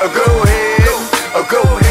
go ahead, go ahead,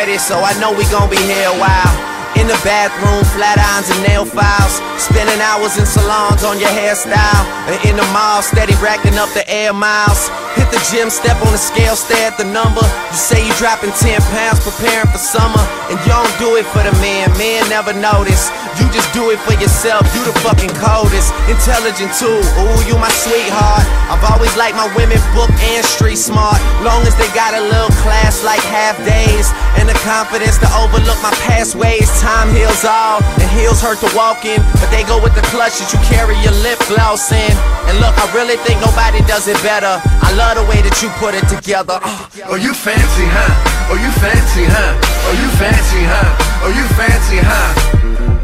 ready, so I know we gon' be here a while. In the bathroom, flat irons and nail files. Spending hours in salons on your hairstyle. And in the mall, steady racking up the air miles. Hit the gym, step on the scale, stare at the number. You say you dropping 10 pounds, preparing for summer. And you don't do it for the man, men never notice. You just do it for yourself, you the fucking coldest. Intelligent too, ooh, you my sweetheart. I've always liked my women book and street smart. Long as they got a little class like half days. And the confidence to overlook my past ways. Time heals all, and heels hurt to walk in. But they go with the clutch that you carry your lip gloss in. And look, I really think nobody does it better. I love the way that you put it together. Uh. Oh you fancy, huh? Oh you fancy, huh? Oh you fancy, huh? Oh you fancy, huh?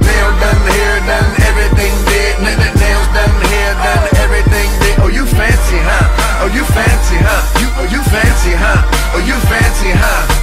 Nail done, hair done, everything big. N- n- nails done, hair done, everything big. Oh you fancy, huh? Oh you fancy, huh? You, oh you fancy, huh? Oh you fancy, huh?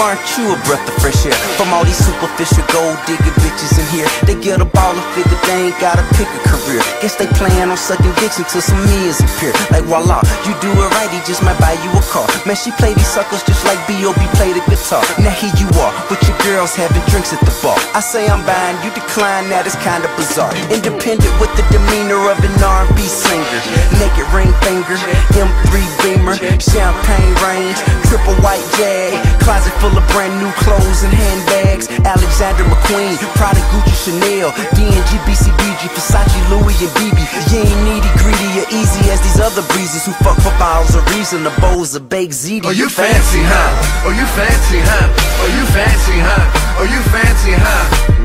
Aren't you a breath of fresh air? From all these superficial gold digger bitches in here. They get a ball and figure they ain't gotta pick a career. Guess they plan on sucking dicks until some meals appear. Like voila, you do it right, he just might buy you a car. Man, she play these suckers just like B.O.B. play the guitar. Now here you are, with your girls having drinks at the bar. I say I'm buying, you decline, that is kinda bizarre. Independent with the demeanor of an R&B singer. Naked ring finger, M3 Beamer, champagne range, triple white jag, closet full of brand new clothes and handbags. Alexander McQueen, Prada, Gucci, Chanel, D&G, BCBG, Versace, Louis, and Bebe. You ain't needy, greedy, or easy as these other breezes who fuck for bottles of Riesling, the bowls of baked ziti. Oh, you fancy, huh? Oh, you fancy, huh? Oh, you fancy, huh? Oh, you fancy, huh?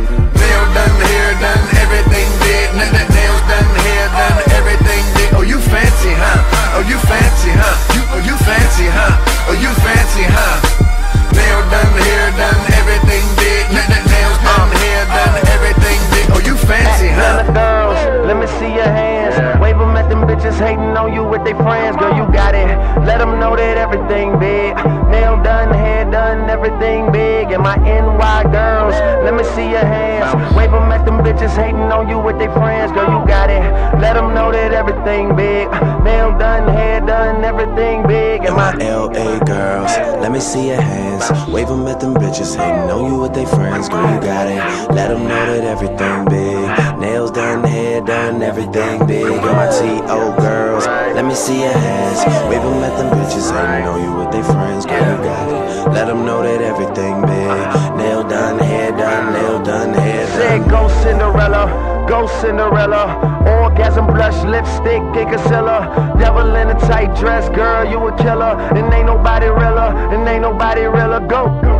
Them everything big. Nail done, hair done, everything big. And my NY girls, let me see your hands. Wave Wave 'em at them bitches hating on you with their friends. Girl, you got it. Let them know that everything big. Nail done, hair done, everything big. And my LA girls, let me see your hands. Wave Wave 'em at them bitches, hating on you with they friends. Girl, you got it. Let 'em know that everything big. Done, done, everything big. And my T.O. girls, let me see your hands. Wave 'em at them bitches, hating know you with they friends. Girl, you got it. Let 'em know that everything big. Nail done, hair done, nail done, hair said go Cinderella, go Cinderella. Orgasm blush, lipstick, and concealer. Devil in a tight dress, girl, you a killer. And ain't nobody realer, and ain't nobody realer. Go, go,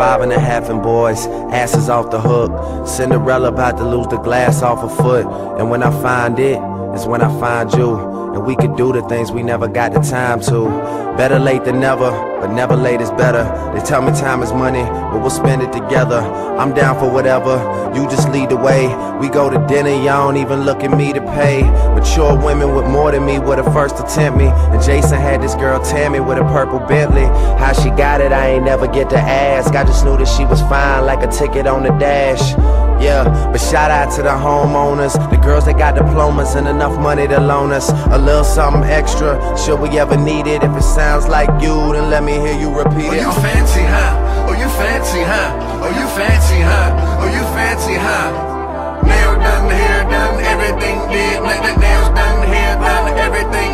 five and a half and boys, asses off the hook. Cinderella about to lose the glass off her foot. And when I find it, it, is when I find you. And we could do the things we never got the time to. Better late than never, but never late is better. They tell me time is money, but we'll spend it together. I'm down for whatever, you just lead the way. We go to dinner, y'all don't even look at me to pay. Mature women with more than me were the first to tempt me. And Jason had this girl Tammy with a purple Bentley. How she got it, I ain't never get to ask. I just knew that she was fine, like a ticket on the dash. Yeah, but shout out to the homeowners, the girls that got diplomas and enough money to loan us a little something extra. Should we ever need it? If it sounds like you, then let me hear you repeat it. Oh, you fancy, huh? Oh, you fancy, huh? Oh, you fancy, huh? Oh, you fancy, huh? Nail done, hair done, everything big. N- n- Nails done, hair done, everything